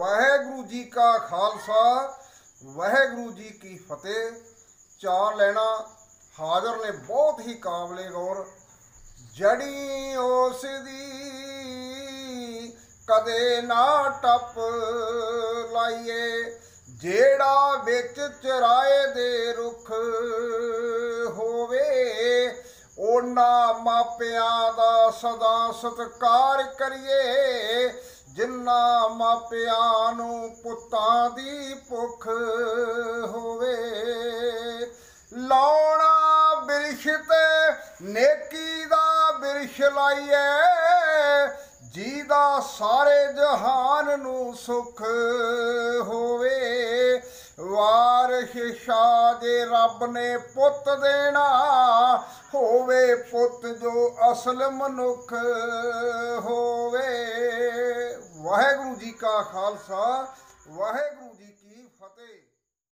ਵਾਹਿਗੁਰੂ ਜੀ ਕਾ ਖਾਲਸਾ, ਵਾਹਿਗੁਰੂ ਜੀ ਕੀ ਫਤਿਹ। ਚਾਰ ਲੈਣਾ ਹਾਜ਼ਰ ਨੇ ਬਹੁਤ ਹੀ ਕਾਬਲੇ ਗੌਰ। ਜੜੀ ਉਸ ਦੀ ਕਦੇ ਨਾ ਟੱਪ ਲਾਈਏ, ਜਿਹੜਾ ਵਿੱਚ ਚਰਾਏ ਦੇ ਉਹਨਾਂ ਮਾਪਿਆਂ ਦਾ ਸਦਾ ਸਤਿਕਾਰ ਕਰੀਏ ਜਿਨ੍ਹਾਂ ਮਾਪਿਆਂ ਨੂੰ ਪੁੱਤਾਂ ਦੀ ਭੁੱਖ ਹੋਵੇ। ਲਾਉਣਾ ਬਿਰਸ਼ ਤੇ, ਨੇਕੀ ਦਾ ਬਿਰਸ਼ ਲਾਈਏ ਜਿਹਦਾ ਸਾਰੇ ਜਹਾਨ ਨੂੰ ਸੁਖ ਹੋਵੇ। ਵਾਰਿਸ਼ ਸ਼ਾਹ ਦੇ ਰੱਬ ਨੇ ਪੁੱਤ ਦੇਣਾ ਹੋਵੇ ਪੁੱਤ ਜੋ ਅਸਲ ਮਨੁੱਖ ਹੋਵੇ। ਵਾਹਿਗੁਰੂ ਜੀ ਕਾ ਖਾਲਸਾ ਵਾਹਿਗੁਰੂ ਜੀ ਕੀ ਫਤਿਹ।